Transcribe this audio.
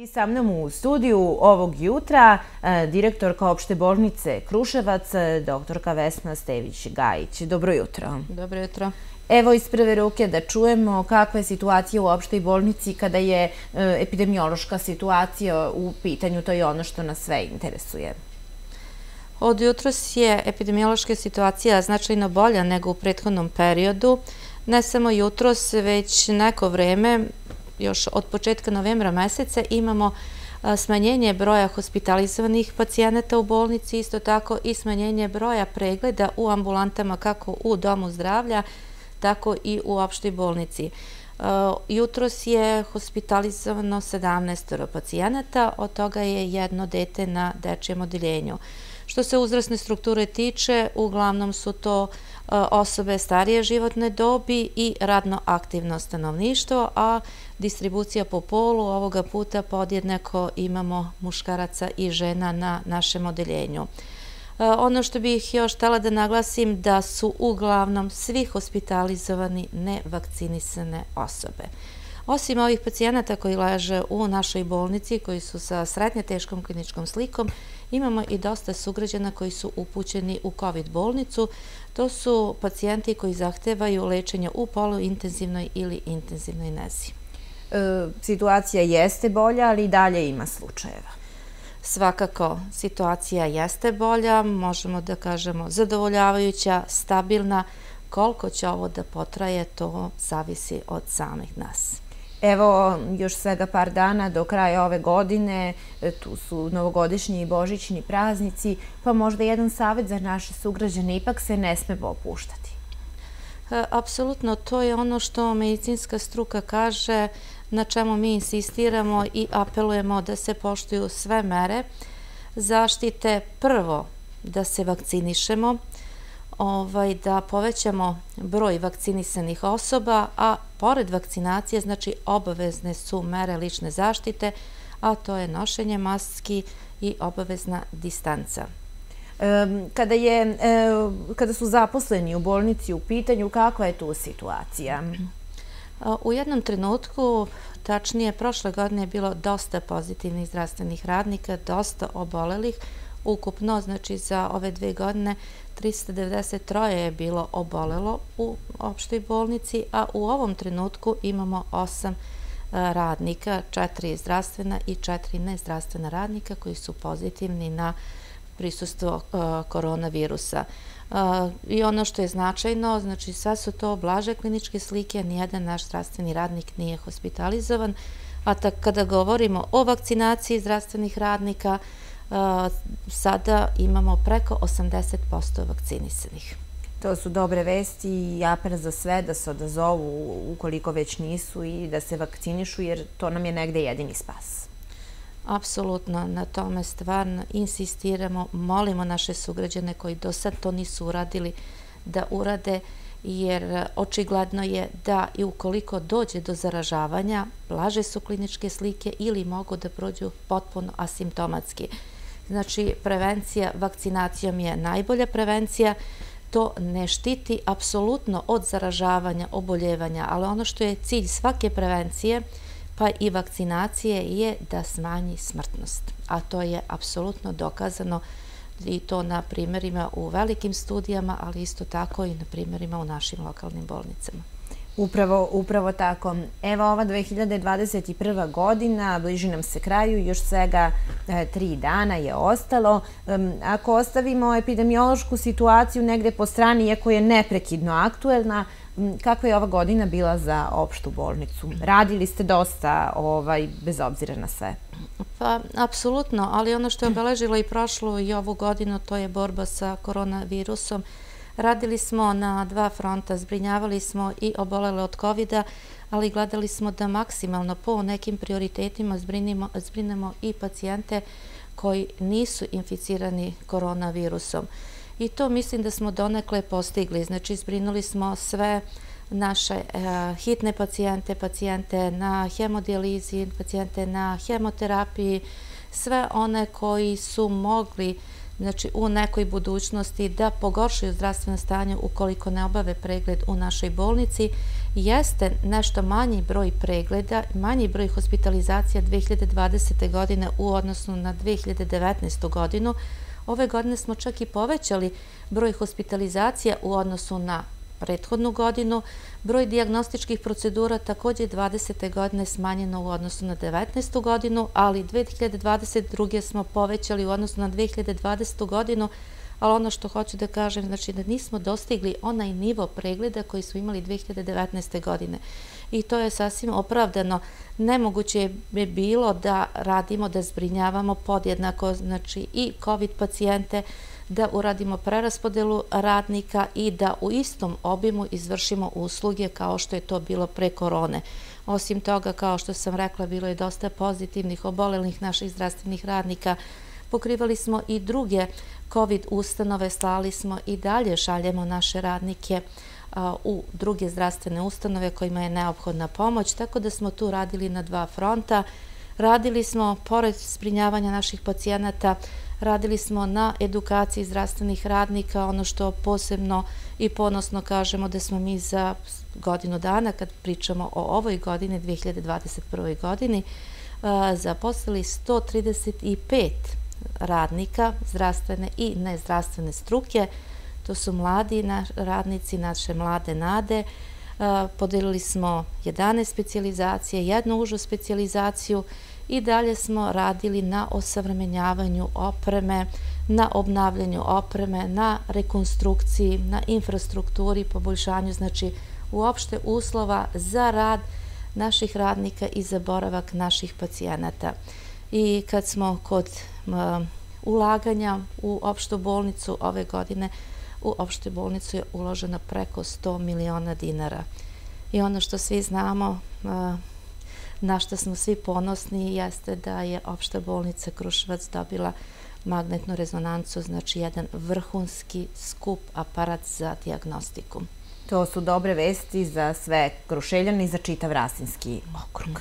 I sa mnom u studiju ovog jutra e, direktorka opšte bolnice Kruševac, e, doktorka Vesna Stević-Gajić. Dobro jutro. Dobro jutro. Evo iz prve ruke da čujemo kakva je situacija u opštej bolnici kada je e, epidemiološka situacija u pitanju. To je ono što nas sve interesuje. Od jutros je epidemiološka situacija značajno bolja nego u prethodnom periodu. Ne samo jutros, već neko vreme, još od početka novembra meseca imamo smanjenje broja hospitalizovanih pacijenata u bolnici, isto tako i smanjenje broja pregleda u ambulantama kako u domu zdravlja, tako i u opštoj bolnici. Jutros je hospitalizovano 17 pacijenata, od toga je jedno dete na dečijem odeljenju. Što se uzrasne strukture tiče, uglavnom su to e, osobe starije životne dobi i radno aktivno stanovništvo, a distribucija po polu ovoga puta podjednako imamo muškaraca i žena na našem odeljenju. E, ono što bih još htjela da naglasim da su uglavnom svi hospitalizovani nevakcinisane osobe. Osim ovih pacijenata koji leže u našoj bolnici, koji su sa srednje teškom kliničkom slikom, imamo i dosta sugrađana koji su upućeni u COVID bolnicu. To su pacijenti koji zahtevaju lečenje u poluintenzivnoj ili intenzivnoj nezi. E, situacija jeste bolja, ali i dalje ima slučajeva. Svakako, situacija jeste bolja, možemo da kažemo zadovoljavajuća, stabilna. Koliko će ovo da potraje, to zavisi od samih nas. Evo, još svega par dana do kraja ove godine, e, tu su novogodišnji i božićni praznici, pa možda jedan savjet za naše sugrađane ipak se ne sme popuštati. E, apsolutno, to je ono što medicinska struka kaže, na čemu mi insistiramo i apelujemo da se poštuju sve mere zaštite. Prvo, da se vakcinišemo, ovaj, da povećamo broj vakcinisanih osoba, a pored vakcinacije, znači obavezne su mere lične zaštite, a to je nošenje maski i obavezna distanca. Kada, je, kada su zaposleni u bolnici u pitanju, kakva je tu situacija? U jednom trenutku, tačnije, prošle godine je bilo dosta pozitivnih zdravstvenih radnika, dosta obolelih. Ukupno, znači za ove dve godine, 393 je bilo obolelo u opštoj bolnici, a u ovom trenutku imamo 8 e, radnika, 4 zdravstvena i 4 nezdravstvena radnika koji su pozitivni na prisustvo e, koronavirusa. E, I ono što je značajno, znači sve su to blaže kliničke slike, nijedan naš zdravstveni radnik nije hospitalizovan, a kada govorimo o vakcinaciji zdravstvenih radnika, sada imamo preko 80% vakcinisanih. To su dobre vesti i apel za sve da se odazovu ukoliko već nisu i da se vakcinišu jer to nam je negde jedini spas. Apsolutno, na tome stvarno insistiramo, molimo naše sugrađane koji do sad to nisu uradili da urade jer očigledno je da i ukoliko dođe do zaražavanja, blaže su kliničke slike ili mogu da prođu potpuno asimptomatski. Znači, prevencija vakcinacijom je najbolja prevencija. To ne štiti apsolutno od zaražavanja, oboljevanja, ali ono što je cilj svake prevencije, pa i vakcinacije, je da smanji smrtnost. A to je apsolutno dokazano i to na primjerima u velikim studijama, ali isto tako i na primjerima u našim lokalnim bolnicama. Upravo, upravo tako. Evo ova 2021. godina, bliži nam se kraju, još svega e, tri dana je ostalo. Ako ostavimo epidemiološku situaciju negde po strani, iako je neprekidno aktuelna, kakva je ova godina bila za opštu bolnicu? Radili ste dosta, ovaj, bez obzira na sve? Pa, apsolutno, ali ono što je obeležilo i prošlo i ovu godinu, to je borba sa koronavirusom. Radili smo na dva fronta, zbrinjavali smo i obolele od COVID-a, ali gledali smo da maksimalno po nekim prioritetima zbrinemo i pacijente koji nisu inficirani koronavirusom. I to mislim da smo donekle postigli. Znači, zbrinuli smo sve naše e, hitne pacijente, pacijente na hemodijalizi, pacijente na hemoterapiji, sve one koji su mogli znači u nekoj budućnosti da pogoršaju zdravstveno stanje ukoliko ne obave pregled u našoj bolnici, jeste nešto manji broj pregleda, manji broj hospitalizacija 2020. godine u odnosu na 2019. godinu. Ove godine smo čak i povećali broj hospitalizacija u odnosu na prethodnu godinu. Broj diagnostičkih procedura također 20. godine smanjeno u odnosu na 19. godinu, ali 2022. smo povećali u odnosu na 2020. godinu, ali ono što hoću da kažem, znači da nismo dostigli onaj nivo pregleda koji su imali 2019. godine. I to je sasvim opravdano. Nemoguće je bilo da radimo, da zbrinjavamo podjednako, znači i COVID pacijente, da uradimo preraspodelu radnika i da u istom obimu izvršimo usluge kao što je to bilo pre korone. Osim toga, kao što sam rekla, bilo je dosta pozitivnih, obolelnih naših zdravstvenih radnika. Pokrivali smo i druge COVID ustanove, slali smo i dalje šaljemo naše radnike u druge zdravstvene ustanove kojima je neophodna pomoć, tako da smo tu radili na dva fronta. Radili smo, pored sprinjavanja naših pacijenata, radili smo na edukaciji zdravstvenih radnika, ono što posebno i ponosno kažemo da smo mi za godinu dana, kad pričamo o ovoj godini, 2021. godini, e, zaposlili 135 radnika zdravstvene i nezdravstvene struke. To su mladi radnici, naše mlade nade. E, podelili smo 11 specializacije, jednu užu specializaciju i dalje smo radili na osavremenjavanju opreme, na obnavljanju opreme, na rekonstrukciji, na infrastrukturi, poboljšanju, znači uopšte uslova za rad naših radnika i za boravak naših pacijenata. I kad smo kod ulaganja u opštu bolnicu ove godine, u opštu bolnicu je uloženo preko 100 miliona dinara. I ono što svi znamo, na što smo svi ponosni jeste da je opšta bolnica Kruševac dobila magnetnu rezonancu, znači jedan vrhunski skup aparat za diagnostiku. To su dobre vesti za sve krušeljane i za čitav Rasinski okrug.